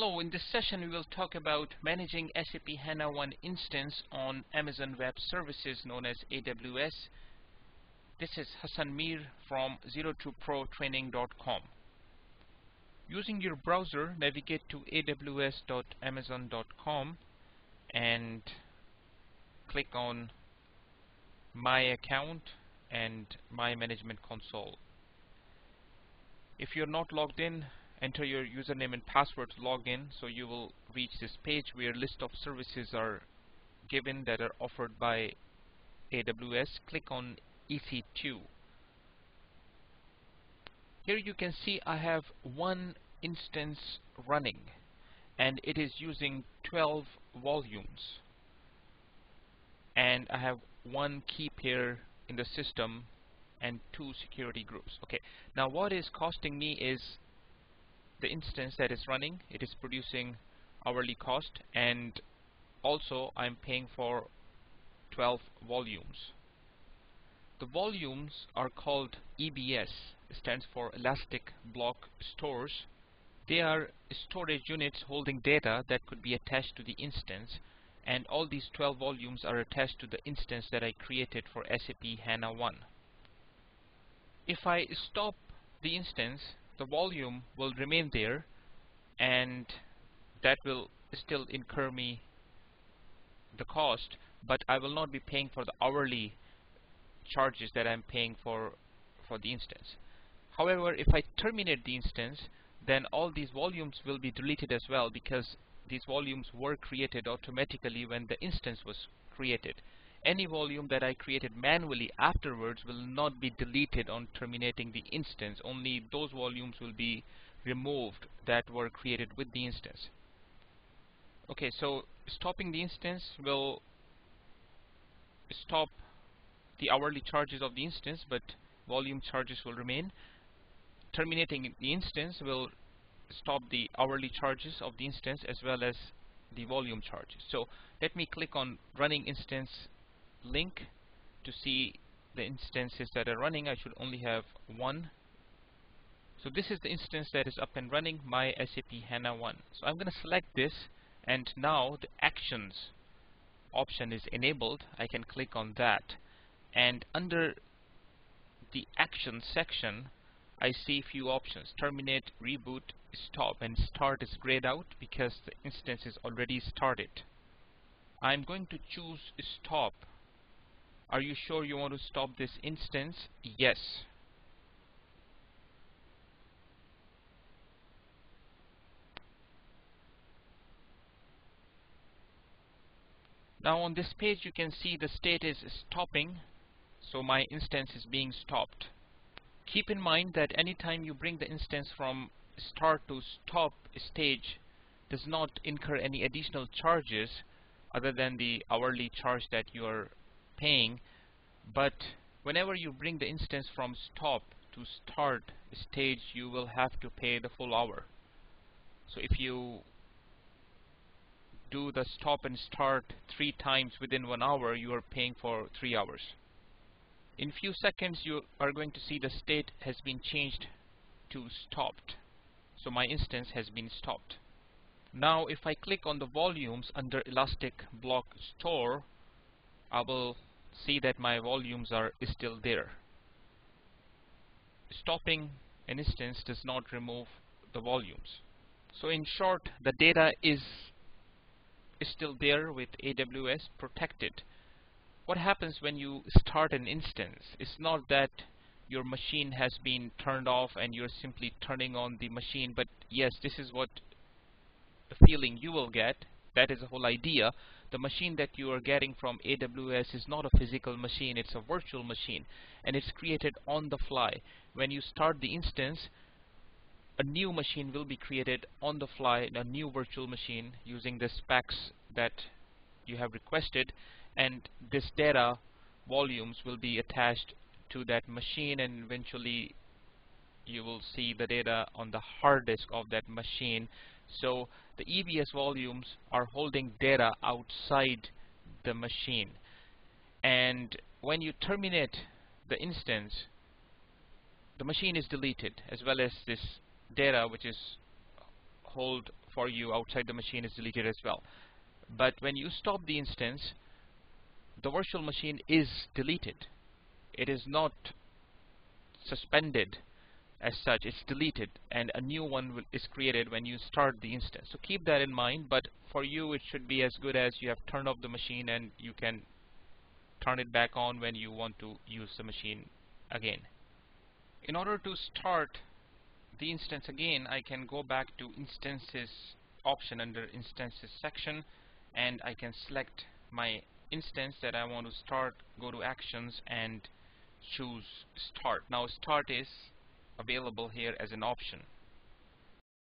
Hello, in this session we will talk about managing SAP HANA One instance on Amazon Web Services known as AWS. This is Hassan Mir from zerotoprotraining.com. Using your browser, navigate to aws.amazon.com and click on My Account and My Management Console. If you're not logged in, enter your username and password to log in so you will reach this page where list of services are given that are offered by AWS click on EC2 here you can see I have one instance running and it is using 12 volumes. And I have one key pair in the system and two security groups. Okay. Now what is costing me is the instance that is running it is producing hourly cost and also I'm paying for 12 volumes. The volumes are called EBS stands for elastic block stores. They are storage units holding data that could be attached to the instance and all these 12 volumes are attached to the instance that I created for SAP HANA One if I stop the instance the volume will remain there and that will still incur me the cost but I will not be paying for the hourly charges that I'm paying for for the instance. However if I terminate the instance then all these volumes will be deleted as well because these volumes were created automatically when the instance was created any volume that I created manually afterwards will not be deleted on terminating the instance. Only those volumes will be removed that were created with the instance. Okay so stopping the instance will stop the hourly charges of the instance but volume charges will remain. Terminating the instance will stop the hourly charges of the instance as well as the volume charges. So let me click on running instance link to see the instances that are running. I should only have one. So this is the instance that is up and running my SAP HANA One so I'm gonna select this and now the actions option is enabled. I can click on that. And under the actions section I see a few options. Terminate reboot stop and start is grayed out because the instance is already started. I'm going to choose stop are you sure you want to stop this instance? Yes. Now on this page you can see the state is stopping so my instance is being stopped. Keep in mind that anytime you bring the instance from start to stop stage does not incur any additional charges other than the hourly charge that you are paying but whenever you bring the instance from stop to start stage you will have to pay the full hour. So if you do the stop and start three times within one hour you are paying for three hours. In few seconds you are going to see the state has been changed to stopped. So my instance has been stopped. Now if I click on the volumes under elastic block store I will see that my volumes are still there. Stopping an instance does not remove the volumes. So in short, the data is, is still there with AWS protected. What happens when you start an instance? It's not that your machine has been turned off and you're simply turning on the machine, but yes, this is what the feeling you will get. That is the whole idea. The machine that you are getting from AWS is not a physical machine it's a virtual machine and it's created on the fly. When you start the instance a new machine will be created on the fly a new virtual machine using the specs that you have requested and this data volumes will be attached to that machine and eventually you will see the data on the hard disk of that machine so the EBS volumes are holding data outside the machine. And when you terminate the instance, the machine is deleted as well as this data which is hold for you outside the machine is deleted as well. But when you stop the instance, the virtual machine is deleted. It is not suspended as such it's deleted and a new one will, is created when you start the instance. So keep that in mind but for you it should be as good as you have turned off the machine and you can turn it back on when you want to use the machine again. In order to start the instance again I can go back to instances option under instances section and I can select my instance that I want to start go to actions and choose start. Now start is available here as an option